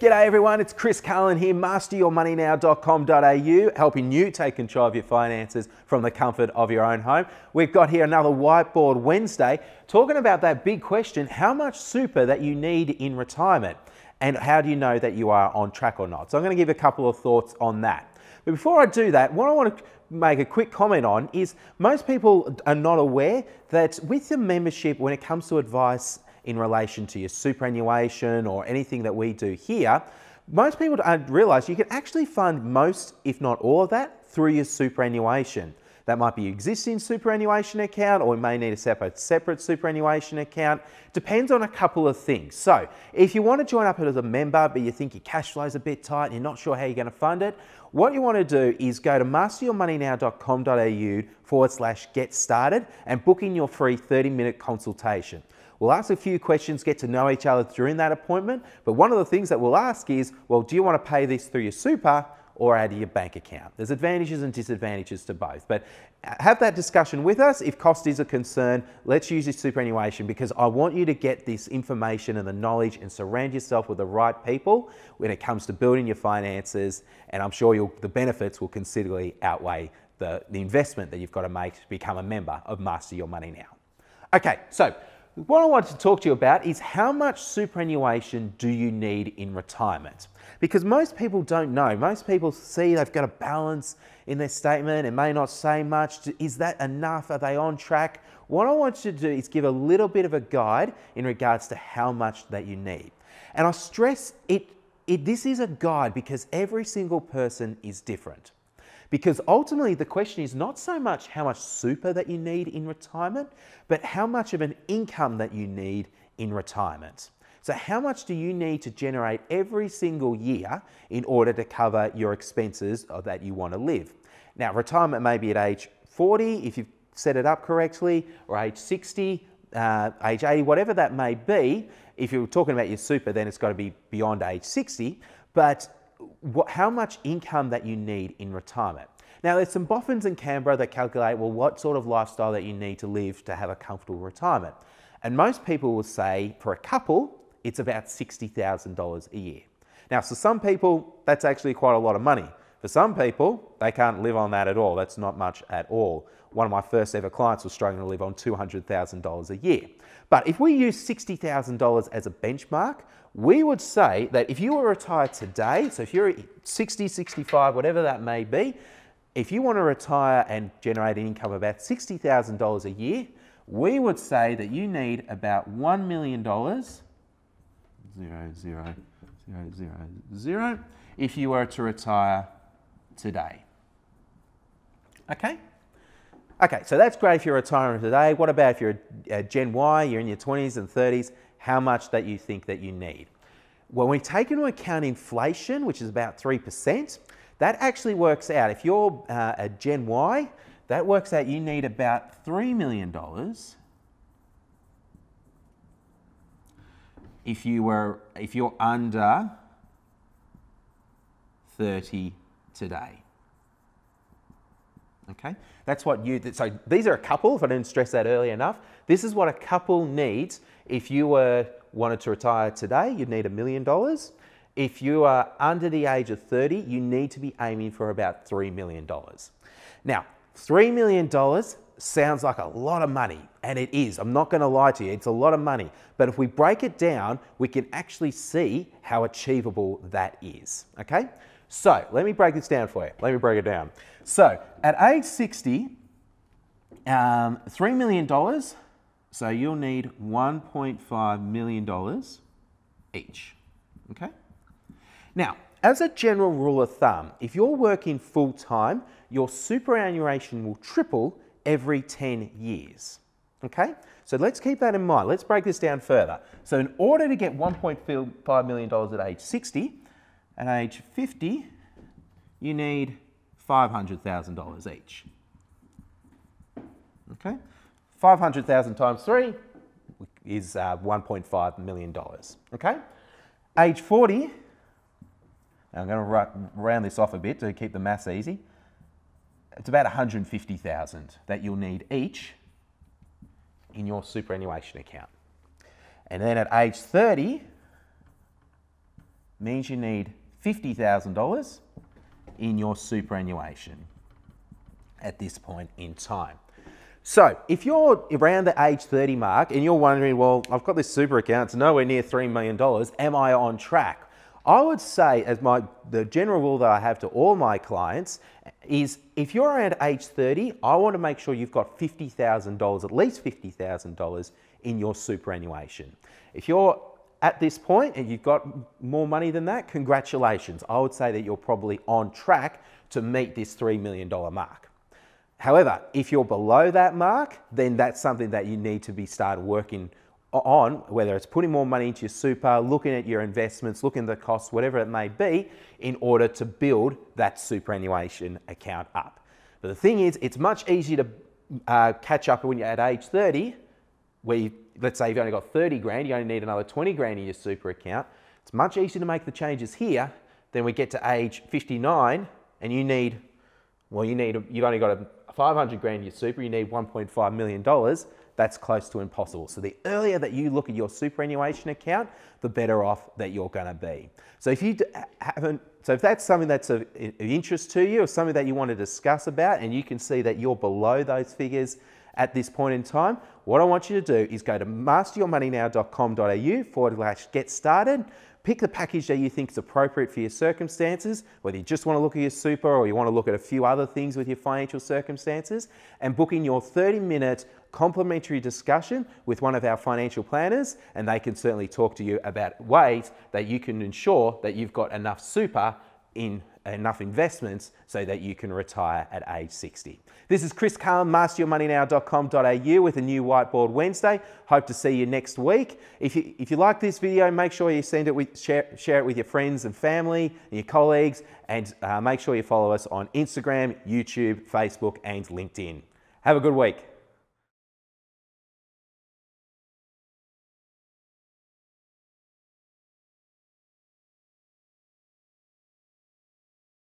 G'day everyone, it's Chris Carlin here, masteryourmoneynow.com.au, helping you take control of your finances from the comfort of your own home. We've got here another Whiteboard Wednesday talking about that big question, how much super that you need in retirement and how do you know that you are on track or not? So I'm going to give a couple of thoughts on that. But before I do that, what I want to make a quick comment on is most people are not aware that with the membership, when it comes to advice in relation to your superannuation or anything that we do here, most people don't realize you can actually fund most, if not all of that, through your superannuation. That might be your existing superannuation account or you may need a separate, separate superannuation account. Depends on a couple of things. So if you want to join up as a member but you think your cash flow is a bit tight and you're not sure how you're going to fund it, what you want to do is go to masteryourmoneynow.com.au forward slash get started and book in your free 30 minute consultation. We'll ask a few questions, get to know each other during that appointment. But one of the things that we'll ask is, well, do you want to pay this through your super or out of your bank account? There's advantages and disadvantages to both. But have that discussion with us. If cost is a concern, let's use your superannuation because I want you to get this information and the knowledge and surround yourself with the right people when it comes to building your finances. And I'm sure the benefits will considerably outweigh the, the investment that you've got to make to become a member of Master Your Money Now. Okay, so what I wanted to talk to you about is how much superannuation do you need in retirement? Because most people don't know. Most people see they've got a balance in their statement. It may not say much. Is that enough? Are they on track? What I want you to do is give a little bit of a guide in regards to how much that you need. And I stress it, it this is a guide because every single person is different. Because ultimately, the question is not so much how much super that you need in retirement, but how much of an income that you need in retirement. So, how much do you need to generate every single year in order to cover your expenses that you want to live? Now, retirement may be at age 40 if you've set it up correctly, or age 60, uh, age 80, whatever that may be. If you're talking about your super, then it's got to be beyond age 60. But what, how much income that you need in retirement. Now, there's some boffins in Canberra that calculate, well, what sort of lifestyle that you need to live to have a comfortable retirement. And most people will say for a couple, it's about $60,000 a year. Now, for some people, that's actually quite a lot of money. For some people, they can't live on that at all. That's not much at all. One of my first ever clients was struggling to live on $200,000 a year. But if we use $60,000 as a benchmark, we would say that if you were retired today, so if you're 60, 65, whatever that may be, if you want to retire and generate an income of about $60,000 a year, we would say that you need about $1 million, zero, zero, zero, zero, zero, if you were to retire today. Okay? Okay, so that's great if you're retiring today. What about if you're a Gen Y, you're in your 20s and 30s, how much that you think that you need? When we take into account inflation, which is about 3%, that actually works out. If you're uh, a Gen Y, that works out you need about $3 million if you were if you're under 30 today. Okay, that's what you, so these are a couple, if I didn't stress that early enough. This is what a couple needs. If you were wanted to retire today, you'd need a million dollars. If you are under the age of 30, you need to be aiming for about $3 million. Now, $3 million sounds like a lot of money, and it is. I'm not going to lie to you, it's a lot of money. But if we break it down, we can actually see how achievable that is. Okay? So let me break this down for you. Let me break it down. So at age 60, um, $3 million, so you'll need $1.5 million each. Okay? Now, as a general rule of thumb, if you're working full time, your superannuation will triple every 10 years. Okay? So let's keep that in mind. Let's break this down further. So in order to get $1.5 million at age 60, at age 50, you need $500,000 each. Okay? 500,000 times 3 is uh, $1.5 million. Okay? Age 40, I'm going to round this off a bit to keep the maths easy. It's about 150,000 that you'll need each in your superannuation account. And then at age 30, means you need $50,000 in your superannuation at this point in time. So if you're around the age 30 mark and you're wondering, well, I've got this super account, it's nowhere near $3 million, am I on track? I would say, as my the general rule that I have to all my clients is, if you're around age 30, I want to make sure you've got $50,000, at least $50,000 in your superannuation. If you're at this point and you've got more money than that, congratulations. I would say that you're probably on track to meet this $3 million mark. However, if you're below that mark, then that's something that you need to be started working on, whether it's putting more money into your super, looking at your investments, looking at the costs, whatever it may be, in order to build that superannuation account up. But the thing is, it's much easier to uh, catch up when you're at age 30, where you, let's say you've only got 30 grand, you only need another 20 grand in your super account. It's much easier to make the changes here than we get to age 59 and you need, well, you need, you've only got a 500 grand in your super, you need 1.5 million dollars that's close to impossible. So the earlier that you look at your superannuation account, the better off that you're going to be. So if you haven't, so if that's something that's of interest to you or something that you want to discuss about and you can see that you're below those figures at this point in time, what I want you to do is go to masteryourmoneynow.com.au forward slash get started. Pick the package that you think is appropriate for your circumstances, whether you just want to look at your super or you want to look at a few other things with your financial circumstances, and book in your 30 minute complimentary discussion with one of our financial planners, and they can certainly talk to you about ways that you can ensure that you've got enough super in enough investments so that you can retire at age 60. This is Chris Carlin, masteryourmoneynow.com.au with a new Whiteboard Wednesday. Hope to see you next week. If you, if you like this video, make sure you send it with, share, share it with your friends and family and your colleagues, and uh, make sure you follow us on Instagram, YouTube, Facebook, and LinkedIn. Have a good week.